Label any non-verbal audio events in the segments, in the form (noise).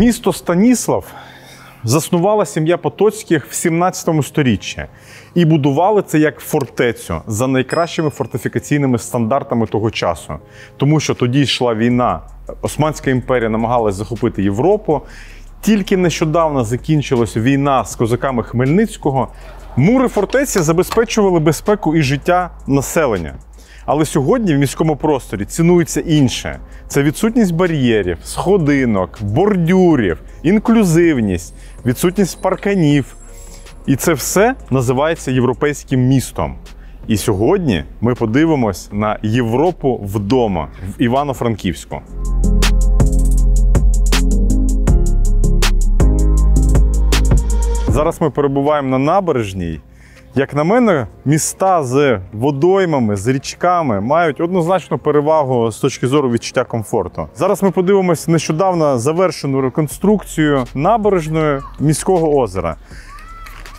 Місто Станіслав заснувала сім'я Потоцьких в 17 сторіччі і будували це як фортецю за найкращими фортифікаційними стандартами того часу. Тому що тоді йшла війна, Османська імперія намагалась захопити Європу. Тільки нещодавно закінчилася війна з козаками Хмельницького. Мури фортеці забезпечували безпеку і життя населення. Але сьогодні в міському просторі цінується інше: це відсутність бар'єрів, сходинок, бордюрів, інклюзивність, відсутність парканів. І це все називається європейським містом. І сьогодні ми подивимось на Європу вдома в Івано-Франківську. Зараз ми перебуваємо на набережній. Як на мене, міста з водоймами, з річками мають однозначну перевагу з точки зору відчуття комфорту. Зараз ми подивимося нещодавно завершену реконструкцію набережної міського озера.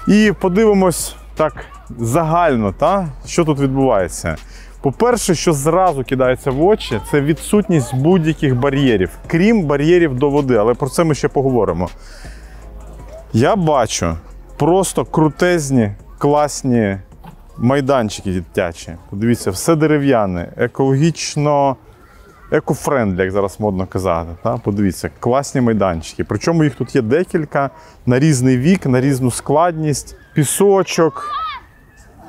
І подивимось так загально, та, що тут відбувається. По-перше, що зразу кидається в очі, це відсутність будь-яких бар'єрів, крім бар'єрів до води, але про це ми ще поговоримо. Я бачу просто крутезні, класні майданчики дитячі. Подивіться, все дерев'яне, екологічно eco-friendly, як зараз модно казати. Та? Подивіться, класні майданчики. Причому їх тут є декілька на різний вік, на різну складність, пісочок.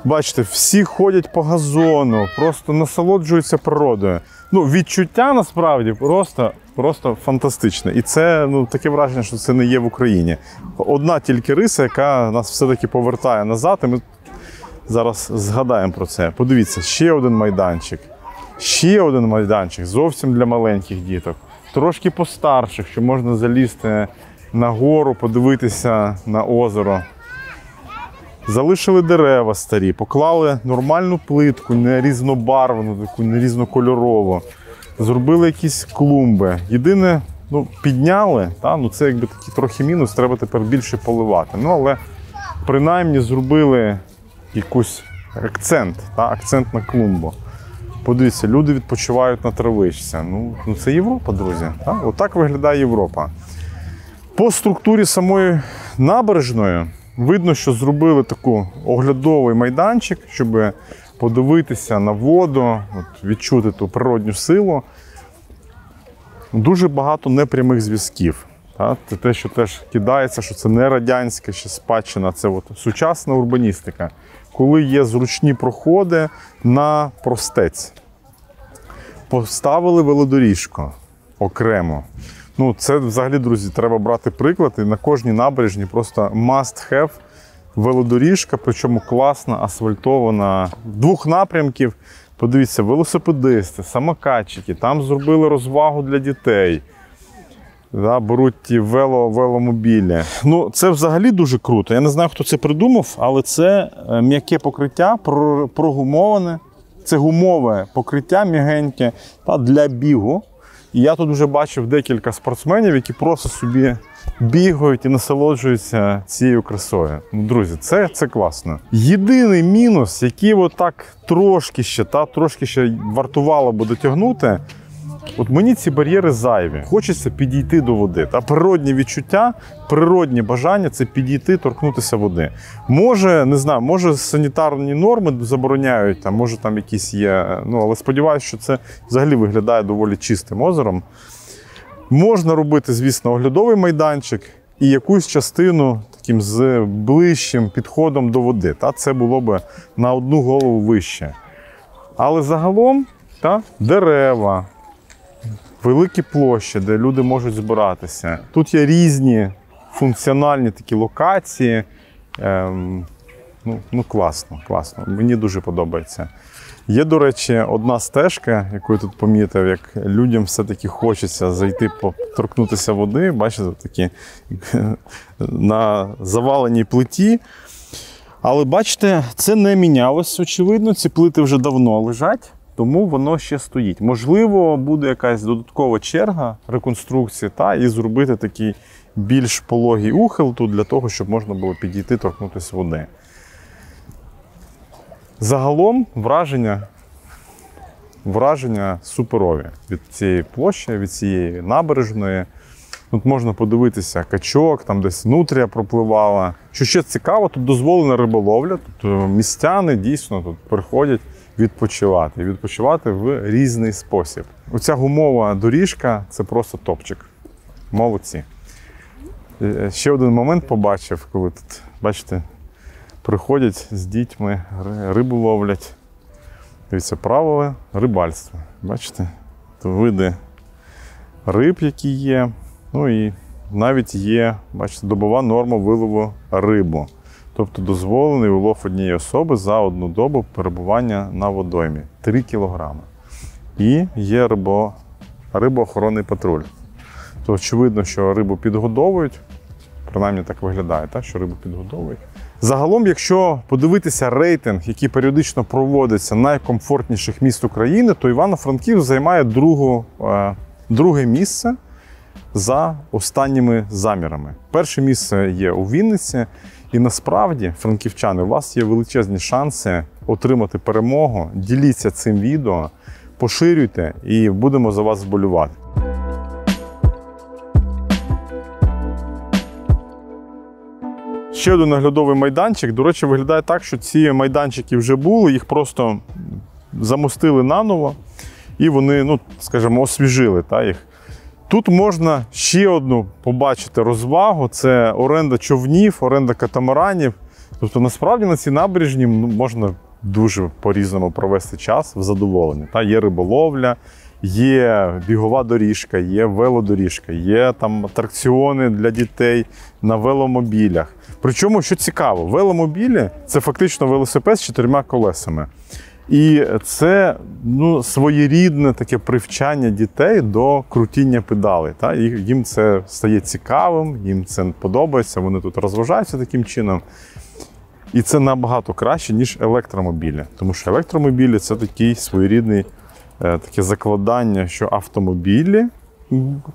Бачите, всі ходять по газону, просто насолоджуються природою. Ну, відчуття насправді просто, просто фантастичне. І це ну, таке враження, що це не є в Україні. Одна тільки риса, яка нас все-таки повертає назад, і ми зараз згадаємо про це. Подивіться, ще один майданчик. Ще один майданчик, зовсім для маленьких діток. Трошки постарших, що можна залізти на гору, подивитися на озеро. Залишили дерева старі, поклали нормальну плитку, не різнобарвну, таку не різнокольорову. Зробили якісь клумби. Єдине, ну, підняли, та? ну це якби такий трохи мінус, треба тепер більше поливати. Ну, але принаймні зробили якийсь акцент, та? акцент на клумбу. Подивіться, люди відпочивають на травичці. Ну, ну це Європа, друзі. Та? Отак виглядає Європа. По структурі самої набережної. Видно, що зробили таку оглядовий майданчик, щоб подивитися на воду, от, відчути ту природню силу. Дуже багато непрямих зв'язків. Це те, що теж кидається, що це не радянська ще спадщина, це от сучасна урбаністика, коли є зручні проходи на простець. Поставили велодоріжку окремо. Ну, це взагалі, друзі, треба брати приклад. І на кожній набережні просто must have велодоріжка, причому класна, асфальтована. Двох напрямків. Подивіться, велосипедисти, самокатчики, там зробили розвагу для дітей. Да, Беруть ті вело, веломобілі. Ну, це взагалі дуже круто. Я не знаю, хто це придумав, але це м'яке покриття, прогумоване. Це гумове покриття м'ягеньке та для бігу. І я тут вже бачив декілька спортсменів, які просто собі бігають і насолоджуються цією красою. Ну, Друзі, це це класно. Єдиний мінус, який отак трошки ще та трошки ще вартувало би дотягнути. От мені ці бар'єри зайві. Хочеться підійти до води. Та природні відчуття, природні бажання це підійти, торкнутися води. Може, не знаю, може санітарні норми забороняють, а може там якісь є. Ну але сподіваюся, що це взагалі виглядає доволі чистим озером. Можна робити, звісно, оглядовий майданчик і якусь частину таким з ближчим підходом до води. Та Це було б на одну голову вище. Але загалом та, дерева, великі площі, де люди можуть збиратися. Тут є різні функціональні такі локації. Ем, ну, ну класно, класно. Мені дуже подобається. Є, до речі, одна стежка, яку я тут помітив, як людям все-таки хочеться зайти, торкнутися води. Бачите, такі (laughs) на заваленій плиті. Але бачите, це не мінялось, очевидно, ці плити вже давно лежать тому воно ще стоїть. Можливо, буде якась додаткова черга реконструкції та і зробити такий більш пологий ухил тут для того, щоб можна було підійти, торкнутися води. Загалом враження враження суперові від цієї площі, від цієї набережної. Тут можна подивитися качок, там десь нутрія пропливала. Що ще цікаво, тут дозволена риболовля. Тут е, містяни дійсно тут приходять відпочивати. Відпочивати в різний спосіб. Оця гумова доріжка це просто топчик. Молодці. Е, Ще один момент побачив, коли тут, бачите, приходять з дітьми, рибу ловлять. Дивіться, правило рибальства. Бачите? Тут види риб, які є. Ну і навіть є, бачите, добова норма вилову рибу. Тобто дозволений улов однієї особи за одну добу перебування на водоймі 3 кілограми. І є рибо, рибоохоронний патруль. То очевидно, що рибу підгодовують, принаймні так виглядає, так, що рибу підгодовують. Загалом, якщо подивитися рейтинг, який періодично проводиться найкомфортніших міст України, то Івано-Франківськ займає другу, е, друге місце за останніми замірами. Перше місце є у Вінниці, і насправді, франківчани, у вас є величезні шанси отримати перемогу. Діліться цим відео, поширюйте і будемо за вас вболювати. Ще один наглядовий майданчик. До речі, виглядає так, що ці майданчики вже були, їх просто замостили наново і вони, ну, скажімо, освіжили та, їх. Тут можна ще одну побачити розвагу: це оренда човнів, оренда катамаранів. Тобто, насправді на цій набережні можна дуже по-різному провести час в задоволенні. Та є риболовля, є бігова доріжка, є велодоріжка, є там атракціони для дітей на веломобілях. Причому, що цікаво, веломобілі це фактично велосипед з чотирма колесами. І це ну, своєрідне таке привчання дітей до крутіння педалей. Та? Їм це стає цікавим, їм це подобається, вони тут розважаються таким чином. І це набагато краще, ніж електромобілі. Тому що електромобілі це такий своєрідний е, таке закладання, що автомобілі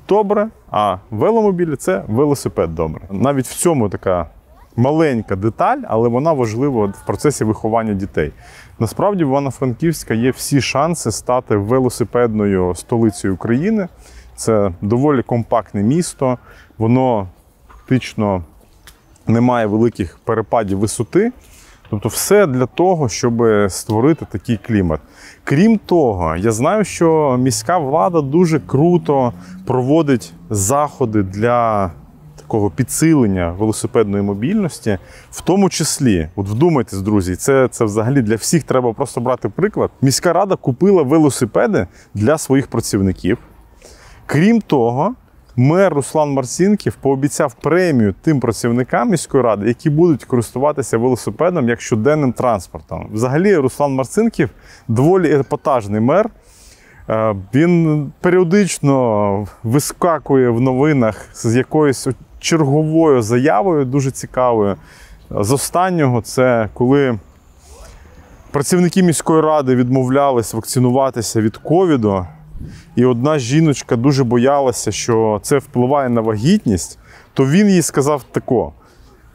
добре, а веломобілі це велосипед добре. Навіть в цьому така маленька деталь, але вона важлива в процесі виховання дітей. Насправді, в Івано-Франківська є всі шанси стати велосипедною столицею України. Це доволі компактне місто, воно фактично не має великих перепадів висоти. Тобто, все для того, щоб створити такий клімат. Крім того, я знаю, що міська влада дуже круто проводить заходи для такого підсилення велосипедної мобільності, в тому числі, от вдумайтесь, друзі, це, це взагалі для всіх треба просто брати приклад. Міська рада купила велосипеди для своїх працівників. Крім того, мер Руслан Марцінків пообіцяв премію тим працівникам міської ради, які будуть користуватися велосипедом як щоденним транспортом. Взагалі, Руслан Марцинків доволі епатажний мер. Е, Він періодично вискакує в новинах з якоюсь черговою заявою, дуже цікавою. З останнього це коли працівники міської ради відмовлялись вакцинуватися від ковіду. І одна жіночка дуже боялася, що це впливає на вагітність, то він їй сказав тако: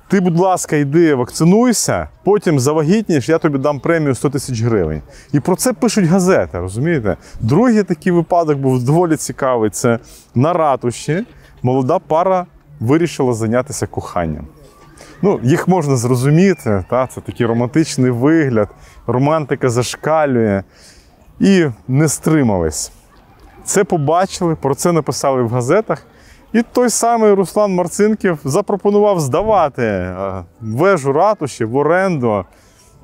ти, будь ласка, йди вакцинуйся, потім завагітніш, я тобі дам премію 100 тисяч гривень. І про це пишуть газети, розумієте? Другий такий випадок був доволі цікавий. Це на ратуші молода пара вирішила зайнятися коханням. Ну, їх можна зрозуміти, та? це такий романтичний вигляд, романтика зашкалює. І не стримались. Це побачили, про це написали в газетах. І той самий Руслан Марцинків запропонував здавати е, вежу ратуші в оренду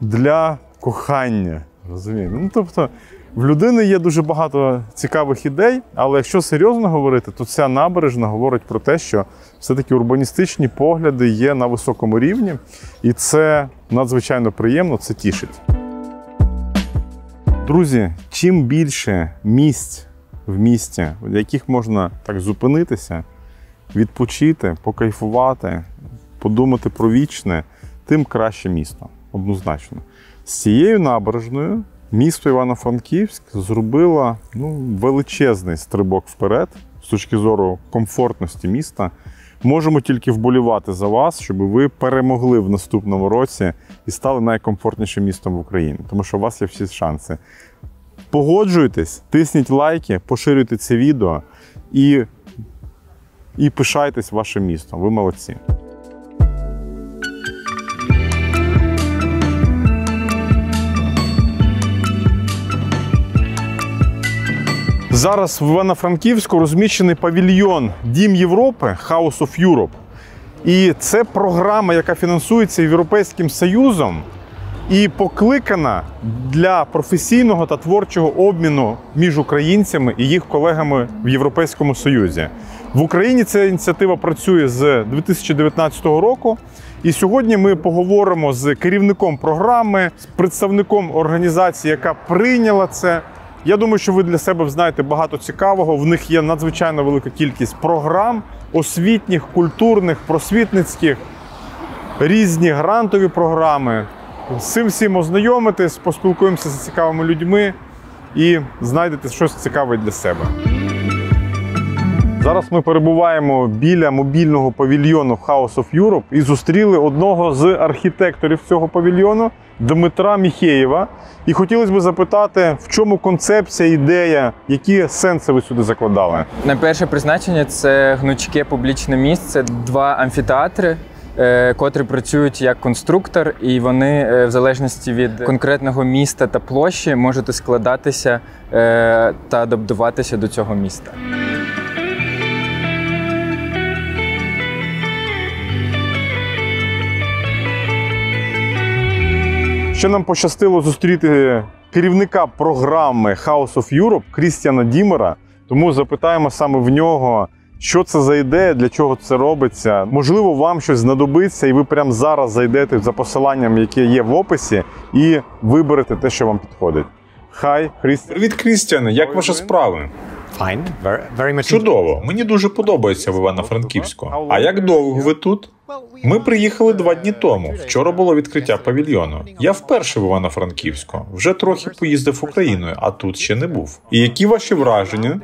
для кохання. Розумієте? Ну, тобто, в людини є дуже багато цікавих ідей, але якщо серйозно говорити, то ця набережна говорить про те, що все-таки урбаністичні погляди є на високому рівні, і це надзвичайно приємно, це тішить. Друзі, чим більше місць в місті, в яких можна так зупинитися, відпочити, покайфувати, подумати про вічне, тим краще місто. Однозначно. З цією набережною місто Івано-Франківськ зробило ну, величезний стрибок вперед з точки зору комфортності міста. Можемо тільки вболівати за вас, щоб ви перемогли в наступному році і стали найкомфортнішим містом в Україні, тому що у вас є всі шанси. Погоджуйтесь, тисніть лайки, поширюйте це відео і і пишайтесь вашим містом. Ви молодці. Зараз в Івано-Франківську розміщений павільйон Дім Європи House of Europe. І це програма, яка фінансується Європейським Союзом і покликана для професійного та творчого обміну між українцями і їх колегами в Європейському Союзі. В Україні ця ініціатива працює з 2019 року. І сьогодні ми поговоримо з керівником програми, з представником організації, яка прийняла це. Я думаю, що ви для себе знаєте багато цікавого. В них є надзвичайно велика кількість програм освітніх, культурних, просвітницьких, різні грантові програми. З цим всім ознайомитись, поспілкуємося з цікавими людьми і знайдете щось цікаве для себе. Зараз ми перебуваємо біля мобільного павільйону House of Europe і зустріли одного з архітекторів цього павільйону Дмитра Міхеєва. І хотілося б запитати, в чому концепція, ідея, які сенси ви сюди закладали? Найперше призначення це гнучке публічне місце, два амфітеатри. е, Котрі працюють як конструктор, і вони, е, в залежності від конкретного міста та площі, можуть складатися е, та добудуватися до цього міста. Ще нам пощастило зустріти керівника програми House of Europe Крістіана Дімера. Тому запитаємо саме в нього, що це за ідея, для чого це робиться. Можливо, вам щось знадобиться, і ви прямо зараз зайдете за посиланням, яке є в описі, і виберете те, що вам підходить. Хай, Крістіан. Привіт, Крістіане, як ваші справи? Fine, very, very much. Чудово, мені дуже подобається в Івано-Франківську. А як довго ви тут? Ми приїхали два дні тому. Вчора було відкриття павільйону. Я вперше в Івано-Франківську. Вже трохи поїздив Україною, а тут ще не був. І які ваші враження?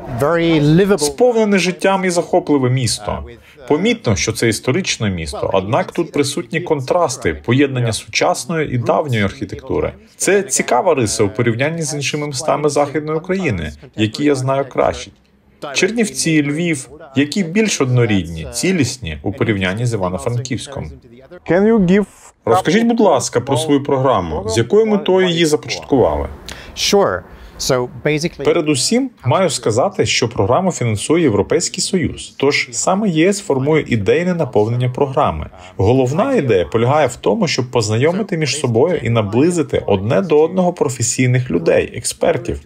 Сповнене життям і захопливе місто. Помітно, що це історичне місто, однак тут присутні контрасти, поєднання сучасної і давньої архітектури. Це цікава риса у порівнянні з іншими містами західної України, які я знаю краще. Чернівці, Львів, які більш однорідні, цілісні у порівнянні з Івано-Франківськом. Розкажіть, будь ласка, про свою програму, з якою метою її започаткували. Sure. Передусім, маю сказати, що програму фінансує Європейський Союз. Тож саме ЄС формує ідейне наповнення програми. Головна ідея полягає в тому, щоб познайомити між собою і наблизити одне до одного професійних людей, експертів,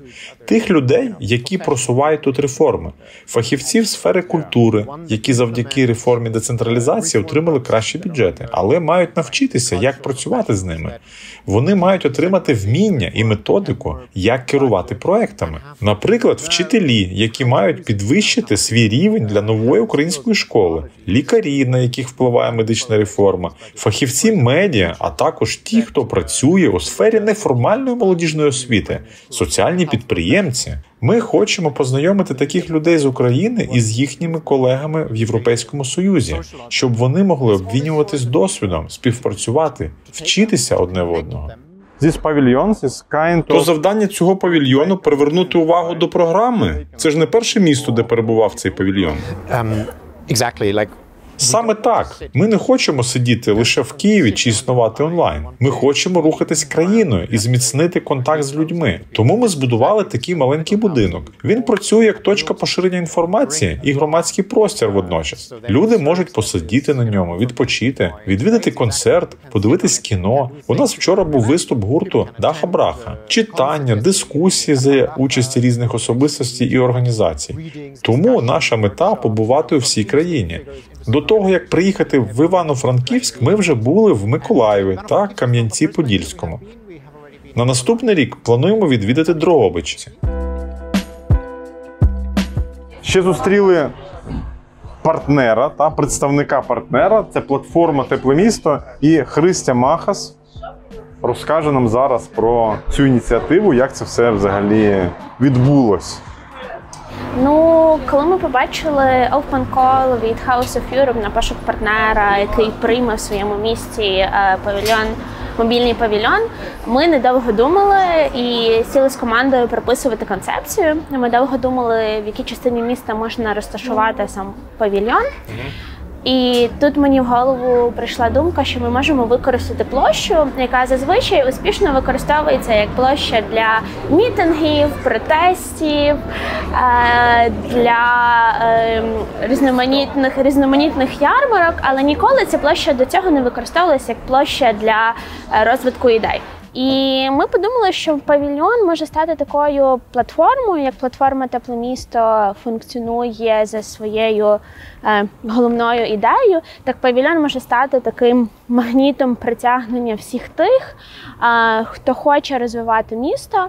тих людей, які просувають тут реформи, фахівців сфери культури, які завдяки реформі децентралізації отримали кращі бюджети, але мають навчитися, як працювати з ними. Вони мають отримати вміння і методику, як керувати проектами. Наприклад, вчителі, які мають підвищити свій рівень для нової української школи, лікарі, на яких впливає медична реформа, фахівці медіа, а також ті, хто працює у сфері неформальної молодіжної освіти, соціальні підприємці. Ми хочемо познайомити таких людей з України із їхніми колегами в Європейському Союзі, щоб вони могли обмінюватись досвідом, співпрацювати, вчитися одне в одного. This pavilions is kind То завдання цього павільйону привернути увагу до програми. Це ж не перше місто, де перебував цей павільйон. um, exactly like Саме так. Ми не хочемо сидіти лише в Києві чи існувати онлайн. Ми хочемо рухатись країною і зміцнити контакт з людьми. Тому ми збудували такий маленький будинок. Він працює як точка поширення інформації і громадський простір водночас. Люди можуть посидіти на ньому, відпочити, відвідати концерт, подивитись кіно. У нас вчора був виступ гурту Даха Браха, читання, дискусії за участі різних особистостей і організацій. Тому наша мета побувати у всій країні. До того як приїхати в Івано-Франківськ, ми вже були в Миколаєві та Кам'янці-Подільському. На наступний рік плануємо відвідати Дрогобич. Ще зустріли партнера та представника партнера. Це платформа Тепле місто і Христя Махас розкаже нам зараз про цю ініціативу, як це все взагалі відбулось. Ну, коли ми побачили open call від House of Europe на пошук партнера, який прийме в своєму місті е, павільйон, мобільний павільйон, Ми недовго думали і сіли з командою прописувати концепцію. Ми довго думали, в якій частині міста можна розташувати сам павільйон. І тут мені в голову прийшла думка, що ми можемо використати площу, яка зазвичай успішно використовується як площа для мітингів, протестів, е, для е, різноманітних різноманітних ярмарок, але ніколи ця площа до цього не використовувалася як площа для е, розвитку ідей. І ми подумали, що павільйон може стати такою платформою, як платформа Тепле місто функціонує за своєю е, головною ідеєю. Так павільйон може стати таким магнітом притягнення всіх тих, е, хто хоче розвивати місто.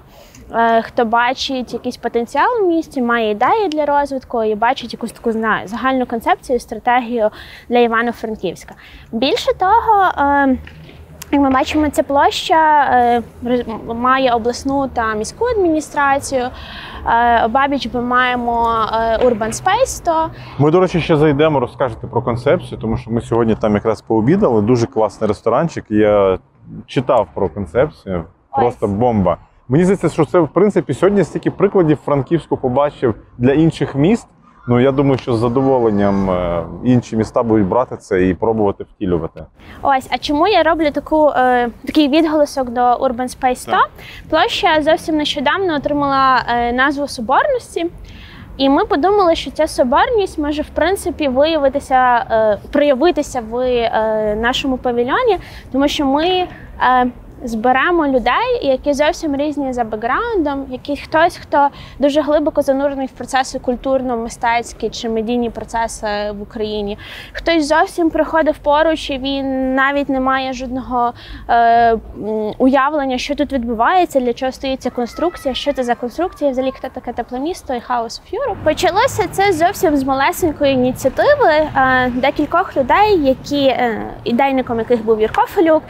е, Хто бачить якийсь потенціал в місті, має ідеї для розвитку і бачить якусь таку знаю, загальну концепцію, стратегію для Івано-Франківська. Більше того, е, як ми бачимо, ця площа е, має обласну та міську адміністрацію. Е, Обабіч ми маємо е, Urban Space, то Ми, до речі, ще зайдемо, розкажете про концепцію, тому що ми сьогодні там якраз пообідали. Дуже класний ресторанчик. Я читав про концепцію. Просто бомба. Мені здається, що це в принципі сьогодні стільки прикладів Франківську побачив для інших міст. Ну я думаю, що з задоволенням е, інші міста будуть брати це і пробувати втілювати. ось. А чому я роблю таку, е, такий відголосок до Urban Space 100? Площа зовсім нещодавно отримала е, назву Соборності. І ми подумали, що ця соборність може в принципі виявитися, е, проявитися в е, нашому павільйоні, тому що ми е, зберемо людей, які зовсім різні за бекграундом, які хтось, хто дуже глибоко занурений в процеси культурно-мистецькі чи медійні процеси в Україні. Хтось зовсім приходив поруч, і він навіть не має жодного е, уявлення, що тут відбувається, для чого стоїть ця конструкція, що це за конструкція, взагалі хто таке тепле місто і House of Europe. Почалося це зовсім з малесенької ініціативи е, декількох людей, які е, ідейником яких був Юрко Фелюк,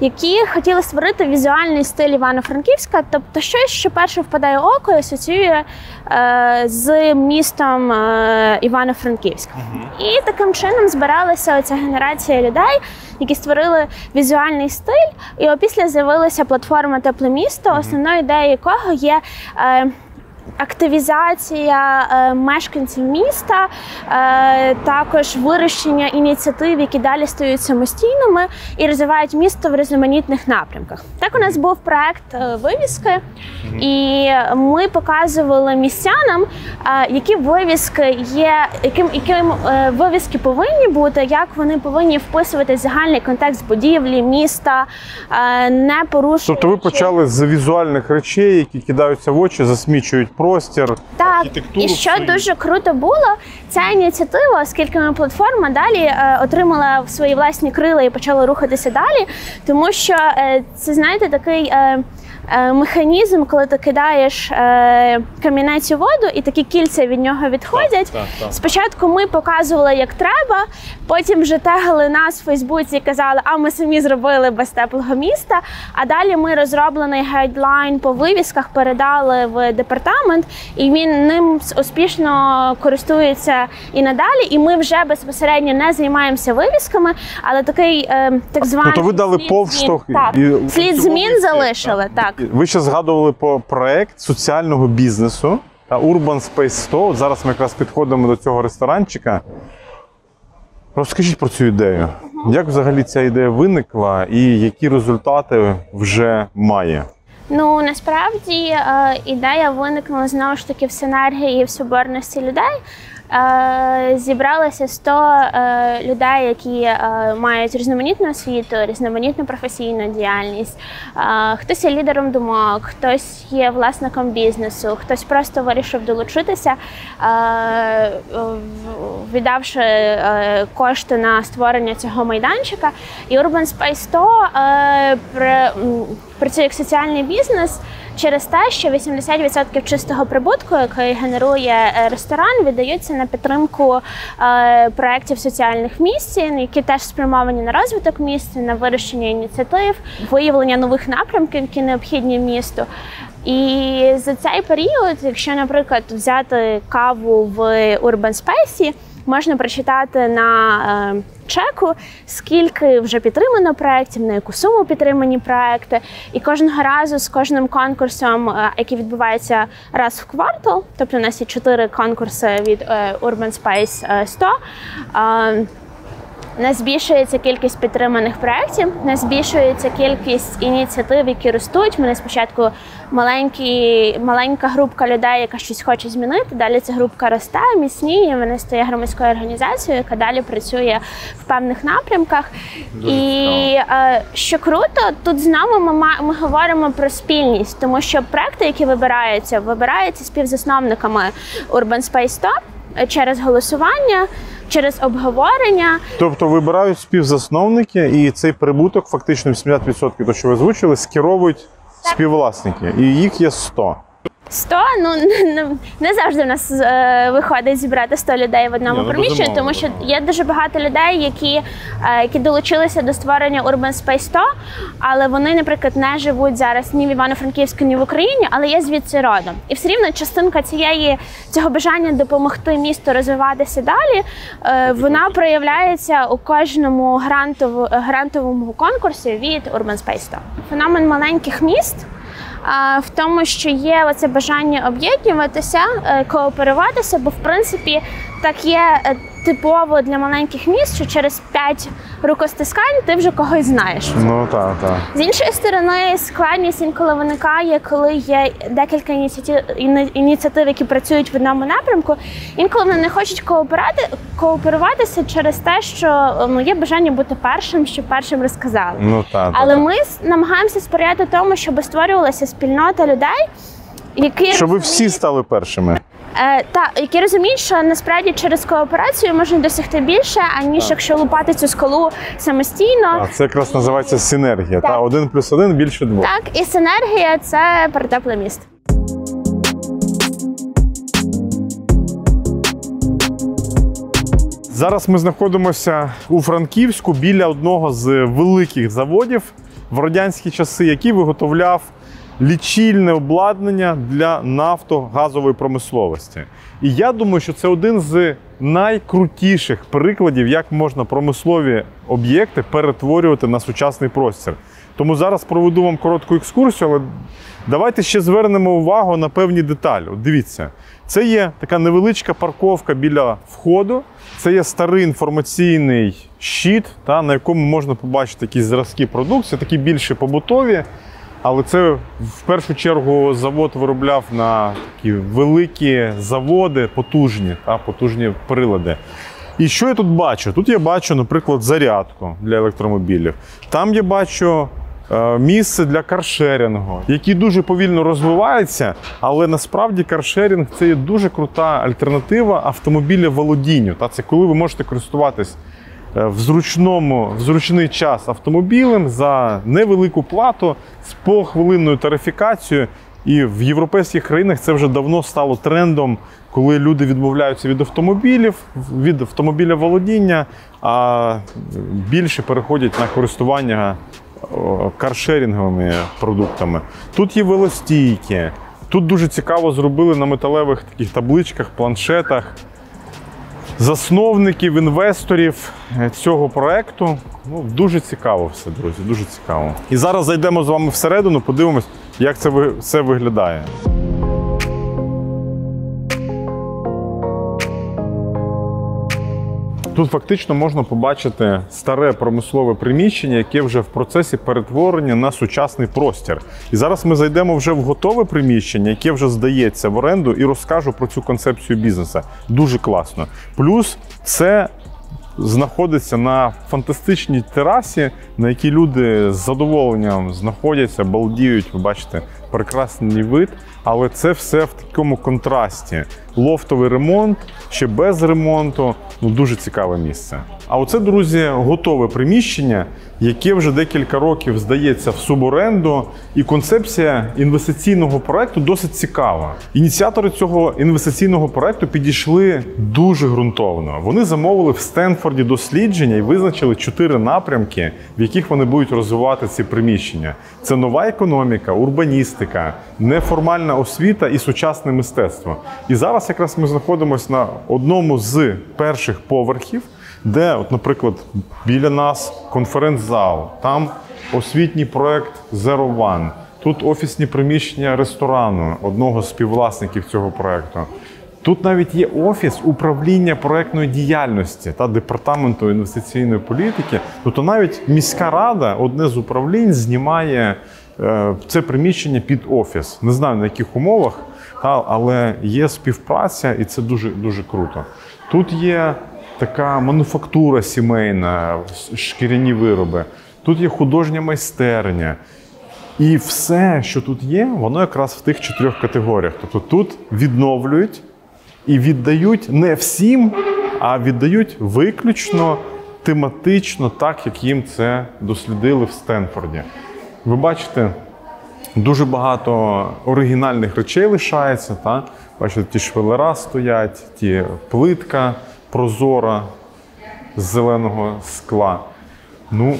які хотіли створити візуальний стиль Івано-Франківська, тобто щось, що перше впадає в око і асоціює е, з містом е, Івано-Франківськ. І таким чином збиралася оця генерація людей, які створили візуальний стиль. І опісля з'явилася платформа Тепле місто, основною ідеєю якого є. Е, Активізація е, мешканців міста, е, також вирощення ініціатив, які далі стають самостійними і розвивають місто в різноманітних напрямках. Так у нас був проект е, вивіски, і ми показували містянам, е, які вивіски є, яким, яким е, вивіски повинні бути, як вони повинні вписувати загальний контекст будівлі, міста, е, не порушуючи... Тобто ви почали з візуальних речей, які кидаються в очі, засмічують простір. Так, архітектуру і що свою. дуже круто було, ця ініціатива, оскільки ми платформа далі е, отримала свої власні крила і почала рухатися далі, тому що е, це знаєте такий. Е, Механізм, коли ти кидаєш е, камінець у воду, і такі кільця від нього відходять. так, так. Спочатку ми показували, як треба, потім вже тегали нас в Фейсбуці і казали, а ми самі зробили без теплого міста. А далі ми розроблений гайдлайн по вивісках передали в департамент, і він ним успішно користується і надалі. І ми вже безпосередньо не займаємося вивісками, але такий е, так званий Ну, то ви дали повштовх слід змін залишили. Так. Ви ще згадували про проект соціального бізнесу та Urban Space 100. От зараз ми якраз підходимо до цього ресторанчика. Розкажіть про цю ідею. Як взагалі ця ідея виникла і які результати вже має? Ну насправді е, ідея виникла знову ж таки в синергії і в соборності людей. Е, Зібралося 100 е, людей, які е, мають різноманітну освіту, різноманітну професійну діяльність. Хтось є лідером думок, хтось є власником бізнесу, хтось просто вирішив долучитися, віддавши кошти на створення цього майданчика. І Urban Space 100 е, при- м, працює як соціальний бізнес через те, що 80% чистого прибутку, який генерує е, ресторан, віддаються на підтримку е, проєктів соціальних в місті, які теж спрямовані на розвиток міста, на вирощення ініціатив, виявлення нових напрямків, які необхідні місту. І за цей період, якщо, наприклад, взяти каву в Urban Space, можна прочитати на е, чеку, скільки вже підтримано проєктів, на яку суму підтримані проекти. І кожного разу з кожним конкурсом, е, який відбувається раз в квартал, тобто у нас є чотири конкурси від е, Urban Space е, 100. Е, не збільшується кількість підтриманих проєктів, не збільшується кількість ініціатив, які ростуть. Мене спочатку маленькі, маленька групка людей, яка щось хоче змінити. Далі ця групка росте, міцніє. Вона стає громадською організацією, яка далі працює в певних напрямках. І е, що круто, тут знову ми, ми говоримо про спільність, тому що проекти, які вибираються, вибираються співзасновниками Urban Space 100 через голосування. Через обговорення Тобто вибирають співзасновники, і цей прибуток, фактично 80%, то що ви озвучили, скеровують співвласники. І їх є 100. 100, ну (laughs) не, не завжди в нас е, виходить зібрати 100 людей в одному Ні, приміщенні, тому що є дуже багато людей, які, е, які долучилися до створення Urban Space 100, але вони, наприклад, не живуть зараз ні в Івано-Франківську, ні в Україні, але є звідси родом. І все рівно частинка цієї цього бажання допомогти місту розвиватися далі, е, вона проявляється у кожному грантову, грантовому конкурсі від Urban Space 100. Феномен маленьких міст в тому, що є оце бажання об'єднуватися, е, кооперуватися, бо в принципі так є е, типово для маленьких міст, що через п'ять рукостискань ти вже когось знаєш. Ну так, так. З іншої сторони, складність інколи виникає, коли є декілька ініціатив, іні- ініціатив, які працюють в одному напрямку. Інколи вони не хочуть кооперати, кооперуватися через те, що е, ну, є бажання бути першим, щоб першим розказали. Ну так. Але так. ми намагаємося сприяти тому, щоб створювалася спільнота людей, які Щоб ви всі стали першими. Е, та які розуміють, що насправді через кооперацію можна досягти більше, аніж якщо лупати цю скалу самостійно. А це якраз називається синергія. Так. Та один плюс один більше двох. Так, і синергія це перетепле міст. Зараз ми знаходимося у Франківську біля одного з великих заводів в радянські часи, який виготовляв лічильне обладнання для нафтогазової промисловості. І я думаю, що це один з найкрутіших прикладів, як можна промислові об'єкти перетворювати на сучасний простір. Тому зараз проведу вам коротку екскурсію, але давайте ще звернемо увагу на певні деталі. От дивіться, це є така невеличка парковка біля входу. Це є старий інформаційний щит, та, на якому можна побачити якісь зразки продукції, такі більше побутові. Але це в першу чергу завод виробляв на такі великі заводи, потужні, та, потужні прилади. І що я тут бачу? Тут я бачу, наприклад, зарядку для електромобілів. Там я бачу е, місце для каршерінгу, який дуже повільно розвивається, але насправді каршерінг це є дуже крута альтернатива автомобіля володінню. Та це коли ви можете користуватись в зручному, в зручний час автомобілем за невелику плату з похвилинною тарифікацією. І в європейських країнах це вже давно стало трендом, коли люди відмовляються від автомобілів, від автомобіля володіння, а більше переходять на користування каршерінговими продуктами. Тут є велостійки. Тут дуже цікаво зробили на металевих таких табличках, планшетах засновників, інвесторів е, цього проекту. Ну, дуже цікаво все, друзі, дуже цікаво. І зараз зайдемо з вами всередину, подивимось, як це все виглядає. Тут фактично можна побачити старе промислове приміщення, яке вже в процесі перетворення на сучасний простір. І зараз ми зайдемо вже в готове приміщення, яке вже здається в оренду, і розкажу про цю концепцію бізнесу. Дуже класно. Плюс це знаходиться на фантастичній терасі, на якій люди з задоволенням знаходяться, балдіють. Ви бачите, прекрасний вид, але це все в такому контрасті. Лофтовий ремонт, ще без ремонту. Ну, дуже цікаве місце. А оце, друзі, готове приміщення, яке вже декілька років здається в суборенду. І концепція інвестиційного проекту досить цікава. Ініціатори цього інвестиційного проекту підійшли дуже ґрунтовно. Вони замовили в Стенфорді дослідження і визначили чотири напрямки, в яких вони будуть розвивати ці приміщення: це нова економіка, урбаністика. неформальна освіта і сучасне мистецтво. І зараз якраз ми знаходимося на одному з перших поверхів, де, от, наприклад, біля нас конференц-зал, там освітній проект Zero One. Тут офісні приміщення ресторану, одного з співвласників цього проекту. Тут навіть є офіс управління проектної діяльності та департаменту інвестиційної політики. Тобто навіть міська рада, одне з управлінь, знімає е, це приміщення під офіс. Не знаю на яких умовах, та, але є співпраця, і це дуже дуже круто. Тут є така мануфактура сімейна, шкіряні вироби. Тут є художня майстерня. І все, що тут є, воно якраз в тих чотирьох категоріях. Тобто тут відновлюють і віддають не всім, а віддають виключно тематично, так як їм це дослідили в Стенфорді. Ви бачите, дуже багато оригінальних речей лишається. Та? Бачите, ті швелера стоять, ті плитка прозора з зеленого скла. Ну,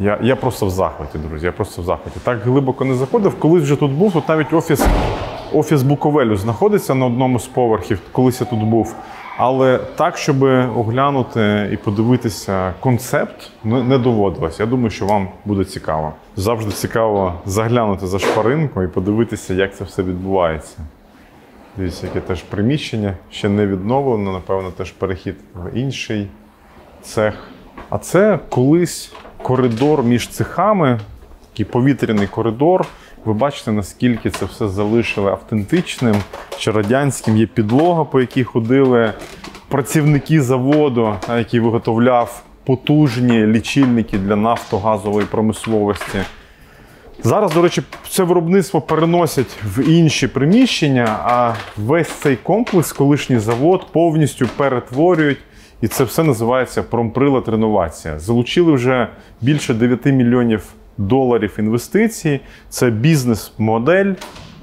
я, я просто в захваті, друзі. Я просто в захваті. Так глибоко не заходив. Колись вже тут був, тут навіть офіс, офіс Буковелю знаходиться на одному з поверхів, колись я тут був. Але так, щоб оглянути і подивитися концепт, не, доводилось. Я думаю, що вам буде цікаво. Завжди цікаво заглянути за шпаринку і подивитися, як це все відбувається. Дивіться, яке теж приміщення, ще не відновлено, напевно, теж перехід в інший цех. А це колись коридор між цехами, такий повітряний коридор. Ви бачите, наскільки це все залишили автентичним чи радянським. Є підлога, по якій ходили працівники заводу, який виготовляв потужні лічильники для нафтогазової промисловості. Зараз, до речі, це виробництво переносять в інші приміщення, а весь цей комплекс, колишній завод, повністю перетворюють. І це все називається промприлад реновація. Залучили вже більше 9 мільйонів доларів інвестицій. Це бізнес-модель,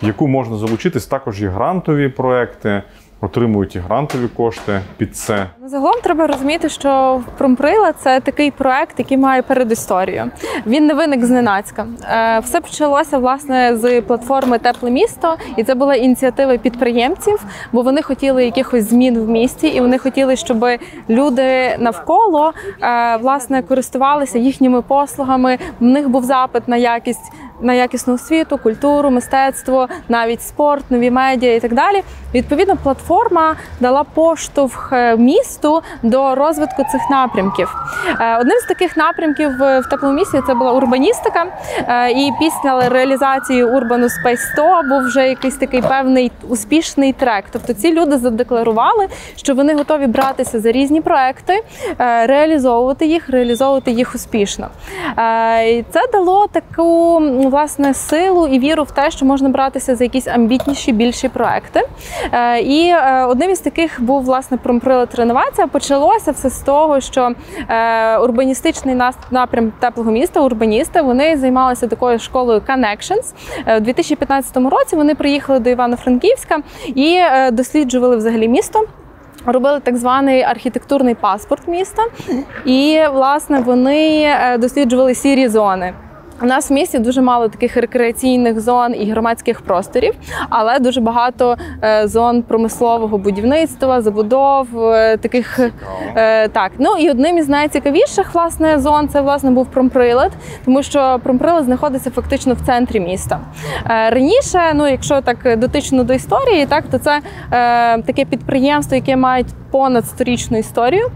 в яку можна залучитись. Також і грантові проекти, отримують і грантові кошти під це. Ну, Загалом треба розуміти, що Промприла це такий проект, який має передісторію. Він не виник зненацька. Е, Все почалося власне з платформи Тепле місто, і це була ініціатива підприємців, бо вони хотіли якихось змін в місті, і вони хотіли, щоб люди навколо е, власне користувалися їхніми послугами. В них був запит на якість. На якісну освіту, культуру, мистецтво, навіть спорт, нові медіа і так далі. Відповідно, платформа дала поштовх е, місту до розвитку цих напрямків. Е, Одним з таких напрямків в теплому місті це була урбаністика. Е, І після реалізації Urban Space 100 був вже якийсь такий певний успішний трек. Тобто ці люди задекларували, що вони готові братися за різні проекти, реалізовувати їх, реалізовувати їх успішно. Це дало таку власне силу і віру в те, що можна братися за якісь амбітніші, більші проекти. Е, І е, одним із таких був власне промприлад реновація. Почалося все з того, що е, урбаністичний напрям теплого міста, урбаністи, вони займалися такою школою Connections. У 2015 році вони приїхали до Івано-Франківська і досліджували взагалі місто. Робили так званий архітектурний паспорт міста, і власне вони досліджували сірі зони. У нас в місті дуже мало таких рекреаційних зон і громадських просторів, але дуже багато е, зон промислового будівництва, забудов, е, таких е, так. Ну і одним із найцікавіших власне зон це власне був промприлад, тому що промприлад знаходиться фактично в центрі міста. Раніше, ну якщо так дотично до історії, так то це таке підприємство, яке має понад сторічну історію.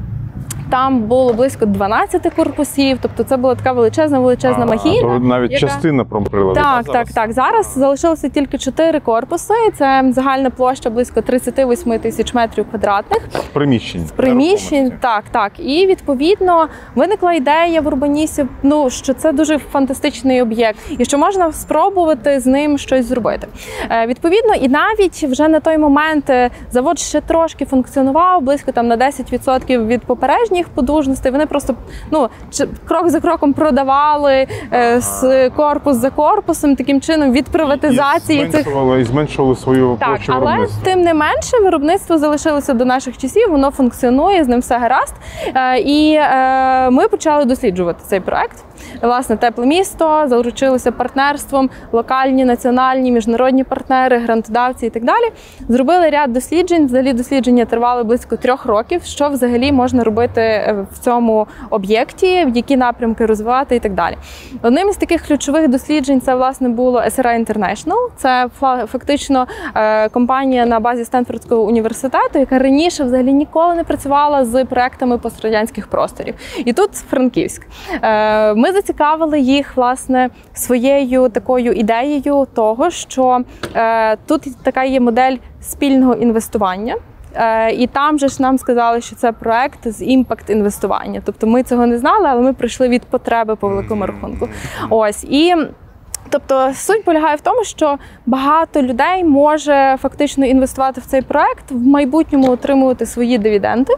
Там було близько 12 корпусів, тобто це була така величезна, величезна махіна. то навіть яка- частина промприладу. Так, так, зараз? так. Зараз залишилося тільки 4 корпуси. Це загальна площа близько 38 тисяч метрів квадратних. Приміщень. Приміщень, так, так. І відповідно виникла ідея в урбаністів, ну що це дуже фантастичний об'єкт, і що можна спробувати з ним щось зробити. Е, відповідно, і навіть вже на той момент е, завод ще трошки функціонував, близько там на 10% від попередніх їх потужностей. Вони просто ну крок за кроком продавали е, з корпус за корпусом, таким чином від приватизації і цих зменшували, і зменшували свою так, площу але виробництва. тим не менше виробництво залишилося до наших часів, воно функціонує, з ним все гаразд. Е, І е, ми почали досліджувати цей проект. Власне, тепле місто заручилося партнерством, локальні, національні, міжнародні партнери, грантодавці і так далі. Зробили ряд досліджень. Взагалі дослідження тривали близько трьох років. Що взагалі можна робити е, в цьому об'єкті, які напрямки розвивати і так далі. Одним із таких ключових досліджень це власне було SRI International. Це фа- фактично е, компанія на базі Стенфордського університету, яка раніше взагалі ніколи не працювала з проектами пострадянських просторів. І тут Франківськ. Е, Ми зацікавили їх власне своєю такою ідеєю того, що тут така є модель спільного інвестування. Е, І там же ж нам сказали, що це проект з імпакт інвестування. Тобто ми цього не знали, але ми прийшли від потреби по великому рахунку. Ось і. Тобто суть полягає в тому, що багато людей може фактично інвестувати в цей проект, в майбутньому отримувати свої дивіденди.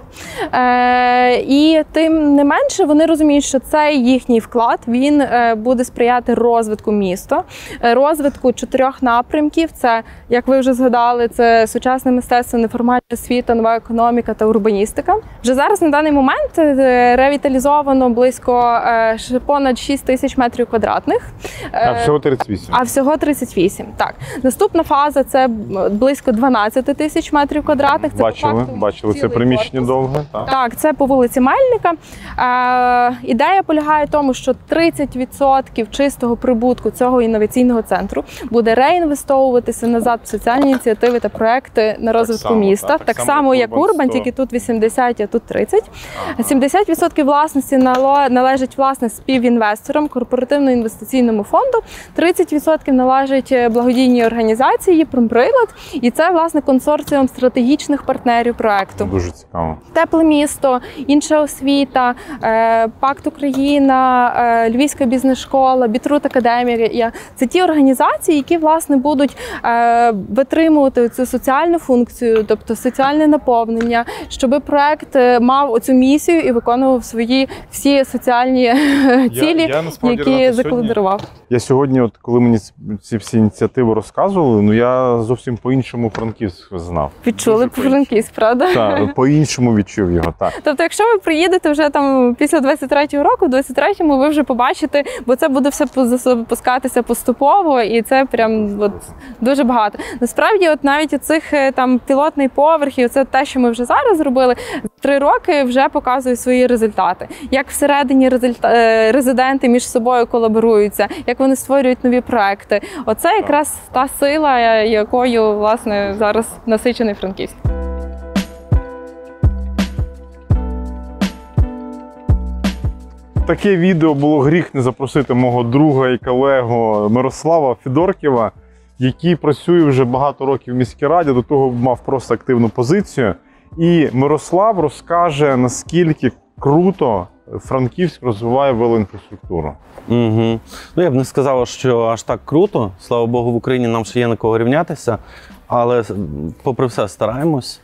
Е, і тим не менше вони розуміють, що цей їхній вклад він е, буде сприяти розвитку міста, е, розвитку чотирьох напрямків. Це, як ви вже згадали, це сучасне мистецтво, неформальна освіта, нова економіка та урбаністика. Вже зараз на даний момент е, ревіталізовано близько е, понад 6 тисяч метрів квадратних. А всього 38. а всього 38. Так, наступна фаза це близько 12 тисяч метрів квадратних. Це бачили, факту бачили це приміщення корпус. довге. Так. Так, це по вулиці Мельника. Е, ідея полягає в тому, що 30% чистого прибутку цього інноваційного центру буде реінвестовуватися назад в соціальні ініціативи та проекти на розвитку само, міста. так, Так, так само, як Урбан, 100. тільки тут 80, а тут 30. 70% власності належить власне співінвесторам, корпоративно-інвестиційному фонду. 30% належить е, благодійній організації «Промприлад». І це власне консорціум стратегічних партнерів проекту. Дуже цікаво. Тепле місто, інша освіта, е, Пакт Україна, е, Львівська бізнес-школа, Бітрут Академія. Це ті організації, які власне будуть витримувати цю соціальну функцію, тобто соціальне наповнення, щоб проект мав оцю місію і виконував свої всі соціальні цілі, я які Рената, закладирував. Я сьогодні, от коли мені ці- всі ініціативи розказували, ну я зовсім по-іншому Франківськ знав. Відчули по франківськ правда? Так, по-іншому відчув його. Так. Тобто, якщо ви приїдете вже там після 23-го року, в 23-му ви вже побачите, бо це буде все запускатися поступово, і це прям от дуже багато. Насправді, от навіть у цих е, там пілотний поверх, і це те, що ми вже зараз зробили, три роки вже показує свої результати. Як всередині е, резиденти між собою колаборуються, як вони створюють нові проекти. Оце якраз та сила, якою власне зараз насичений Франківськ. Таке відео було гріх не запросити мого друга і колегу Мирослава Федорківа, який працює вже багато років в міській раді, до того мав просто активну позицію. І Мирослав розкаже, наскільки круто Франківськ розвиває велоінфраструктуру. Угу. Ну, я б не сказав, що аж так круто. Слава Богу, в Україні нам ще є на кого рівнятися, але попри все стараємось.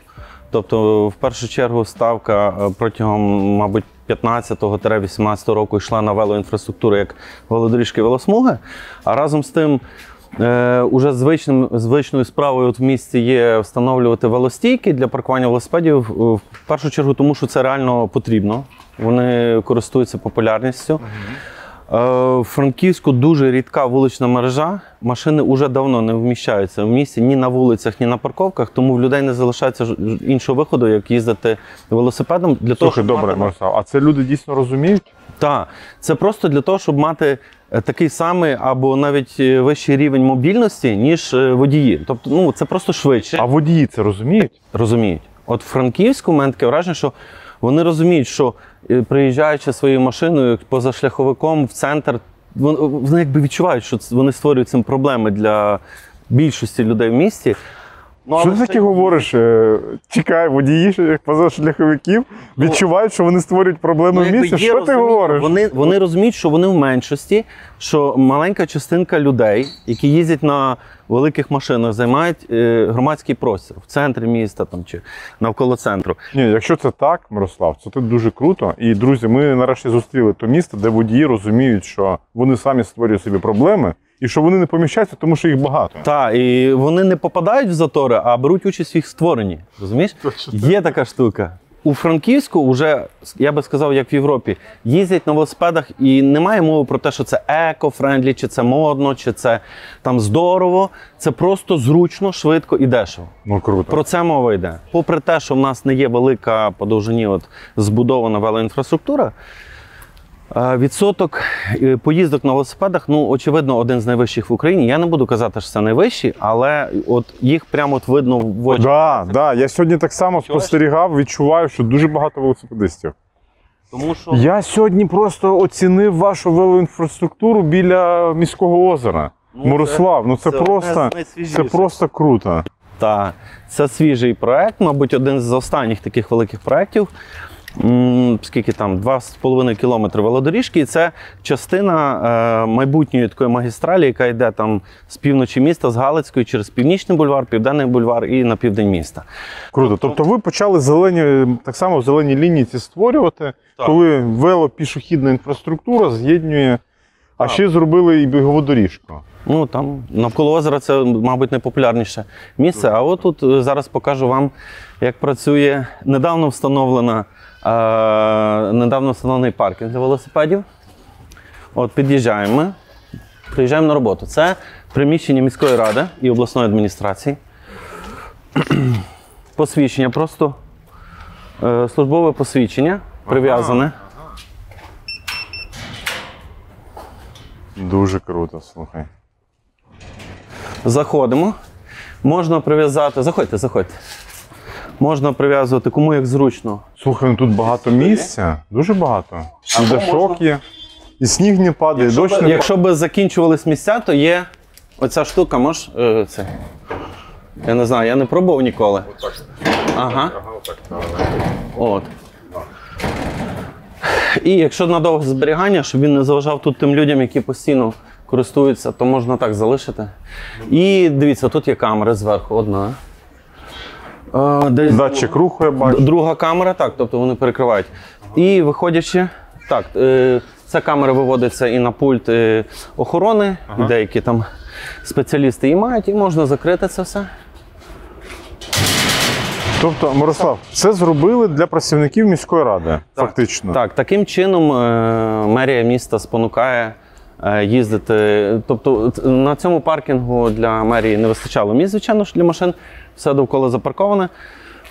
Тобто, в першу чергу, ставка е, протягом, мабуть, 15-18 року йшла на велоінфраструктуру як велодоріжки велосмуги. А разом з тим, е, уже звичним, звичною справою от в місті є встановлювати велостійки для паркування велосипедів. е, В першу чергу, тому що це реально потрібно. Вони користуються популярністю. Е, В Франківську дуже рідка вулична мережа. Машини вже давно не вміщаються в місті ні на вулицях, ні на парковках, тому в людей не залишається іншого виходу, як їздити велосипедом. Для того, щоб добре, мати... Мирослав, а це люди дійсно розуміють? Так, це просто для того, щоб мати такий самий або навіть е, вищий рівень мобільності, ніж е, водії. Тобто, ну це просто швидше. А водії це розуміють? розуміють. От в Франківську у мене таке враження, що вони розуміють, що е, приїжджаючи своєю машиною позашляховиком в центр, вон- вони якби відчувають, що вони створюють цим проблеми для більшості людей в місті. Ну, що ти таке говориш? Е, Чекай, водії позашляховиків відчувають, що вони створюють проблеми Ну, в якби місті. є Що ти розуміння, говориш? Вони, вони розуміють, що вони в меншості, що маленька частинка людей, які їздять на великих машинах, займають е, громадський простір в центрі міста там, чи навколо центру. Ні, якщо це так, Мирослав, це тут дуже круто. І друзі, ми нарешті зустріли то місто, де водії розуміють, що вони самі створюють собі проблеми, і що вони не поміщаються, тому що їх багато. Так, і вони не попадають в затори, а беруть участь в їх створенні. Розумієш? Є така штука. У Франківську вже, я би сказав, як в Європі, їздять на велосипедах і немає мови про те, що це eco-friendly, чи це модно, чи це там здорово. Це просто зручно, швидко і дешево. Ну круто. Про це мова йде. Попри те, що в нас не є велика по довжині от, збудована велоінфраструктура, відсоток е, поїздок на велосипедах, ну, очевидно, один з найвищих в Україні. Я не буду казати, що це найвищий, але от їх прямо от видно в очі. Да, да. Я сьогодні так само спостерігав, відчуваю, що дуже багато велосипедистів. Тому що Я сьогодні просто оцінив вашу велоінфраструктуру біля міського озера. Ну, Мирослав, ну це, це просто це просто круто. та, це свіжий проект, мабуть, один з останніх таких великих проєктів. Скільки там 2,5 кілометри велодоріжки, і це частина е, майбутньої такої магістралі, яка йде там з півночі міста, з Галицької через північний бульвар, південний бульвар і на південь міста. Круто. Тобто ви почали зелені, так само зелені лінії ці створювати, Так. коли велопішохідна інфраструктура з'єднує, а ще зробили і бігову доріжку. Ну там навколо озера це, мабуть, найпопулярніше місце. А от тут е, зараз покажу вам, як працює недавно встановлена, е, недавно встановлений паркінг для велосипедів. От під'їжджаємо ми, приїжджаємо на роботу. Це приміщення міської ради і обласної адміністрації. (clears throat) Посвідчення просто е, службове посвідчення прив'язане. Дуже круто, слухай. Заходимо. Можна прив'язати. Заходьте, заходьте. Можна прив'язувати кому як зручно. Слухай, ну тут багато місця, дуже багато. І дашок є, і сніг не падає, і дощ не Якщо б закінчувались місця, то є оця штука, можеш е, це. Я не знаю, я не пробував ніколи. Ага. От. І якщо на довге зберігання, щоб він не заважав тут тим людям, які постійно користуються, то можна так залишити. І дивіться, тут є камери зверху, одна. Е, десь Датчик руху я бачу. Друга камера, так, тобто вони перекривають. І виходячи, так, е, ця камера виводиться і на пульт е, охорони, деякі там спеціалісти її мають, і можна закрити це все. Тобто, Мирослав, це зробили для працівників міської ради, фактично. Так, таким чином е, мерія міста спонукає їздити. Тобто на цьому паркінгу для мерії не вистачало місць, звичайно ж, для машин, все довкола запарковане.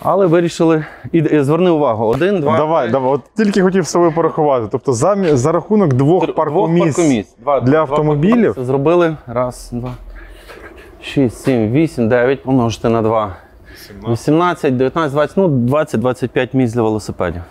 Але вирішили. І, і зверни увагу, один, два. Давай, три, давай. От тільки хотів з собою порахувати. Тобто, за, за рахунок двох паркомісць. Два- для два автомобілів. Зробили раз, два, шість, сім, вісім, дев'ять, помножити на два. 18, 19, 20, ну 20-25 місць для велосипедів.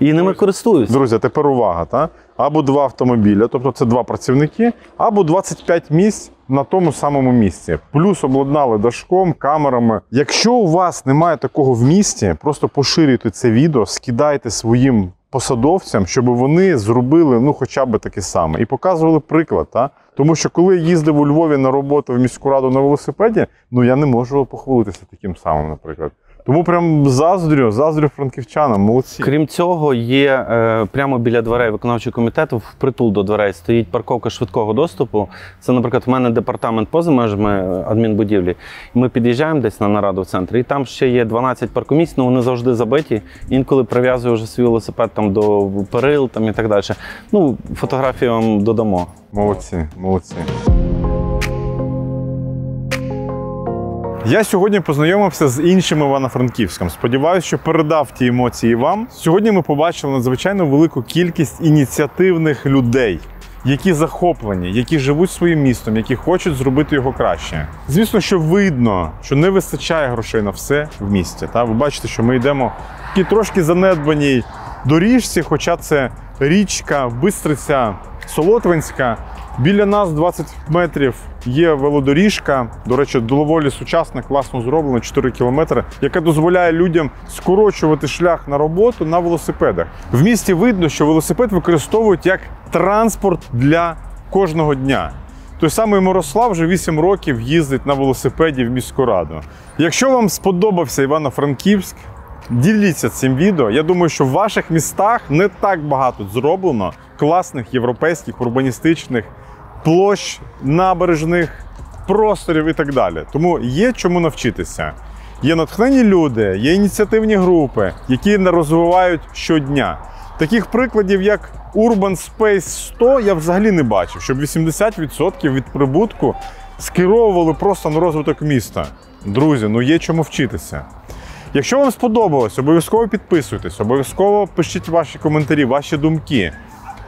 І ними користуються. Друзі, тепер увага, та? Або два автомобіля, тобто це два працівники, або 25 місць на тому самому місці. Плюс обладнали дашком, камерами. Якщо у вас немає такого в місті, просто поширюйте це відео, скидайте своїм посадовцям, щоб вони зробили ну, хоча б таке саме і показували приклад. Та? Тому що коли їздив у Львові на роботу в міську раду на велосипеді, ну я не можу похвалитися таким самим, наприклад. Тому прям заздрю, заздрю франківчанам, молодці. Крім цього, є е, прямо біля дверей виконавчого комітету, впритул до дверей стоїть парковка швидкого доступу. Це, наприклад, в мене департамент поза межами е, адмінбудівлі. Ми під'їжджаємо десь на нараду в центрі, і там ще є 12 паркомісць, але вони завжди забиті. Інколи прив'язую вже свій велосипед там до перил там, і так далі. Ну, фотографії вам додамо. Молодці, молодці. Я сьогодні познайомився з іншим Івано-Франківськом. Сподіваюся, що передав ті емоції вам. Сьогодні ми побачили надзвичайно велику кількість ініціативних людей, які захоплені, які живуть своїм містом, які хочуть зробити його краще. Звісно, що видно, що не вистачає грошей на все в місті. Та ви бачите, що ми йдемо в такій трошки занедбаній доріжці, хоча це річка Бистриця Солотвинська. Біля нас 20 метрів є велодоріжка. До речі, доволі сучасна, класно зроблена, 4 кілометри, яка дозволяє людям скорочувати шлях на роботу на велосипедах. В місті видно, що велосипед використовують як транспорт для кожного дня. Той самий Мирослав вже 8 років їздить на велосипеді в міську раду. Якщо вам сподобався Івано-Франківськ, діліться цим відео. Я думаю, що в ваших містах не так багато зроблено класних європейських урбаністичних площ, набережних, просторів і так далі. Тому є чому навчитися. Є натхнені люди, є ініціативні групи, які не розвивають щодня. Таких прикладів, як Urban Space 100, я взагалі не бачив, щоб 80% від прибутку скеровували просто на розвиток міста. Друзі, ну є чому вчитися. Якщо вам сподобалось, обов'язково підписуйтесь, обов'язково пишіть ваші коментарі, ваші думки.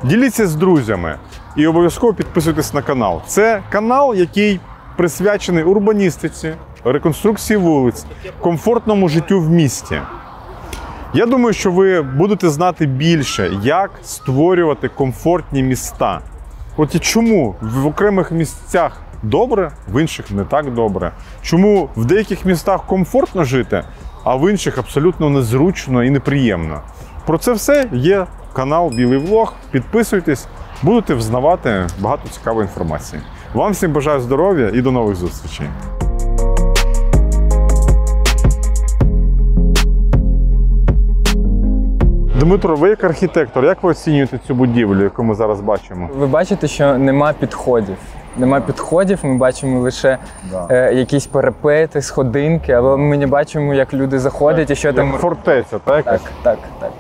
Діліться з друзями і обов'язково підписуйтесь на канал. Це канал, який присвячений урбаністиці, реконструкції вулиць, комфортному життю в місті. Я думаю, що ви будете знати більше, як створювати комфортні міста. От і чому в окремих місцях добре, в інших не так добре. Чому в деяких містах комфортно жити, а в інших абсолютно незручно і неприємно. Про це все є канал Білий Влог. Підписуйтесь, будете взнавати багато цікавої інформації. Вам всім бажаю здоров'я і до нових зустрічей. Дмитро, ви як архітектор, як ви оцінюєте цю будівлю, яку ми зараз бачимо? Ви бачите, що нема підходів. Нема підходів, ми бачимо лише е, якісь парапети, сходинки, але ми не бачимо, як люди заходять і що там. Фортеця, так? Так, так, так.